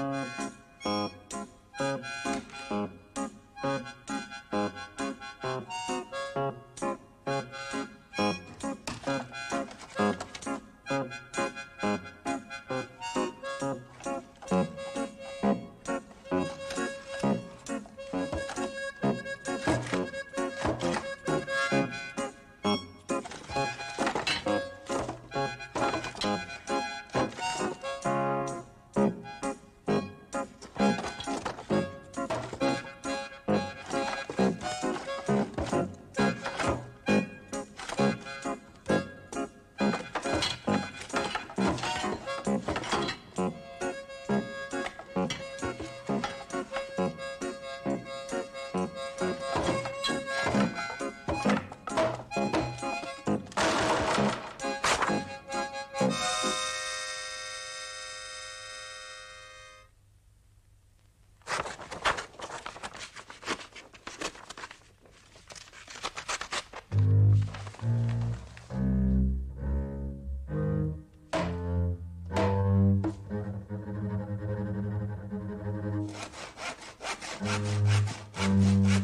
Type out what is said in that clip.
Música うん。